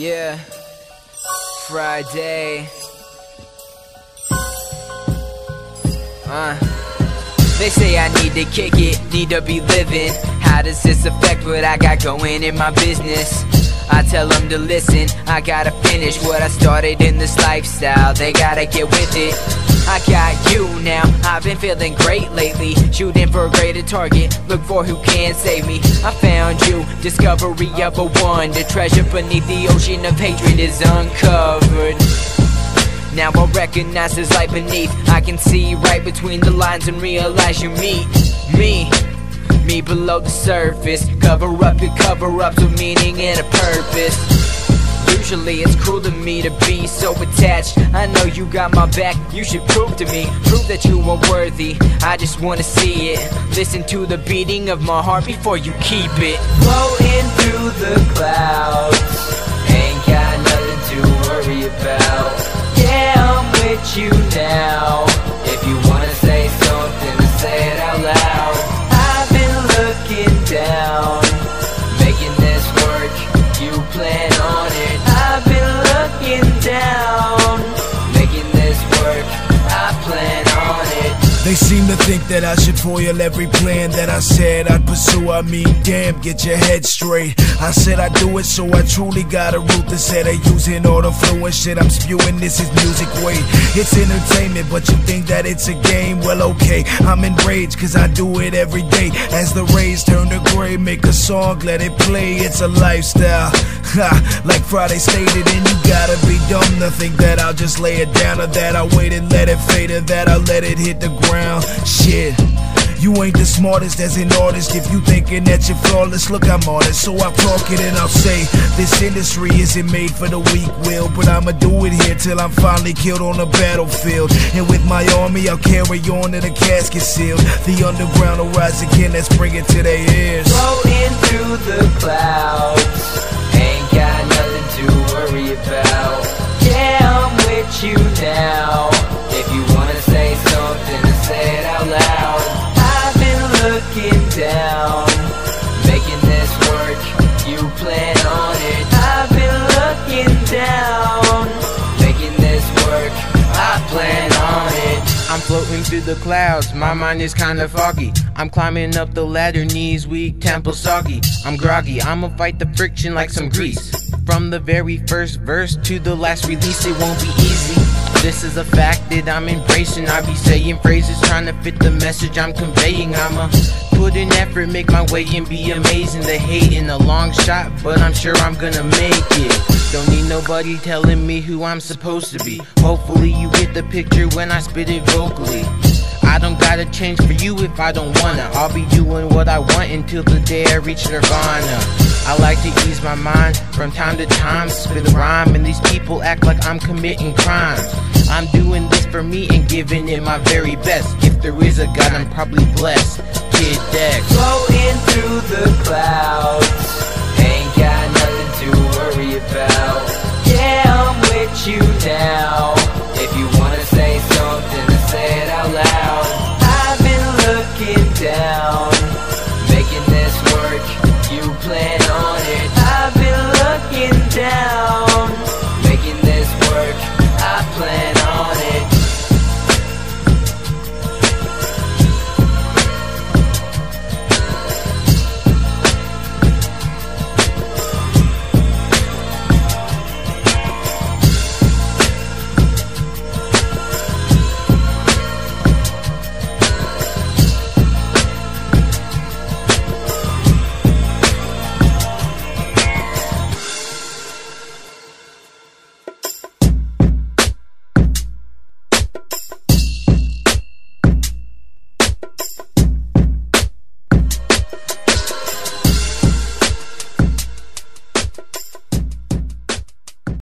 Yeah, Friday. Uh, they say I need to kick it, need to be living. How does this affect what I got going in my business? I tell them to listen, I gotta finish what I started in this lifestyle. They gotta get with it. I got you now, I've been feeling great lately. Shooting for a greater target, look for who can save me. I found you, discovery of a one. The treasure beneath the ocean of hatred is uncovered. Now I recognize there's light beneath. I can see right between the lines and realize you meet me. Me below the surface. Cover up your cover ups with meaning and a purpose. Usually it's cruel to me to be so attached. I know you got my back, you should prove to me. Prove that you are worthy. I just wanna see it. Listen to the beating of my heart before you keep it. Floating through the clouds. Ain't got nothing to worry about. Yeah, I'm with you now. They seem to think that I should foil every plan that I said I'd pursue. I mean, damn, get your head straight. I said I'd do it, so I truly got a root instead of using all the fluent shit I'm spewing. This is music, wait, it's entertainment, but you think that it's a game? Well, okay, I'm enraged, cause I do it every day. As the rays turn to gray, make a song, let it play. It's a lifestyle. Ha, like Friday stated, and you gotta be dumb to think that I'll just lay it down, or that I'll wait and let it fade, or that I'll let it hit the ground. Shit. You ain't the smartest as an artist if you thinking that you're flawless. Look, I'm honest, so I talk it and I'll say this industry isn't made for the weak will, but I'ma do it here till I'm finally killed on the battlefield. And with my army, I'll carry on to the casket sealed. The underground will rise again, let's bring it to their ears. Floating through the clouds. Looking down, making this work. You plan on it. I've been looking down, making this work. I plan on it. I'm floating through the clouds, my mind is kinda foggy. I'm climbing up the ladder, knees weak, temple soggy. I'm groggy, I'ma fight the friction like some grease. From the very first verse to the last release, it won't be easy. This is a fact that I'm embracing. I be saying phrases trying to fit the message I'm conveying. I'ma put in effort, make my way and be amazing. The hate in a long shot, but I'm sure I'm gonna make it. Don't need nobody telling me who I'm supposed to be. Hopefully, you get the picture when I spit it vocally. I don't gotta change for you if I don't wanna. I'll be doing what I want until the day I reach nirvana. I like to ease my mind from time to time, spit a rhyme, and these people act like I'm committing crimes. I'm doing this for me and giving it my very best. If there is a God, I'm probably blessed. Kid Dex. Floating through the clouds, ain't got nothing to worry about. Yeah, I'm with you now.